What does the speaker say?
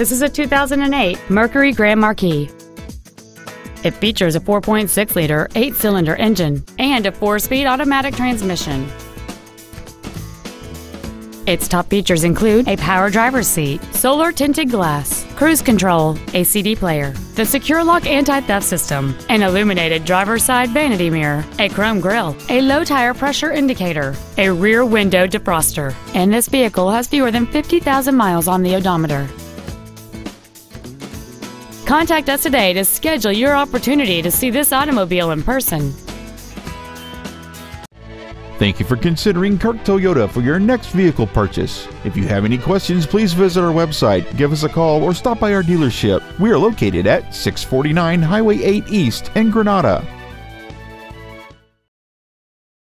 This is a 2008 Mercury Grand Marquis. It features a 4.6-liter, eight-cylinder engine and a four-speed automatic transmission. Its top features include a power driver's seat, solar tinted glass, cruise control, a CD player, the SecuriLock anti-theft system, an illuminated driver's side vanity mirror, a chrome grille, a low tire pressure indicator, a rear window defroster, and this vehicle has fewer than 50,000 miles on the odometer. Contact us today to schedule your opportunity to see this automobile in person. Thank you for considering Kirk Toyota for your next vehicle purchase. If you have any questions, please visit our website, give us a call, or stop by our dealership. We are located at 649 Highway 8 East in Grenada.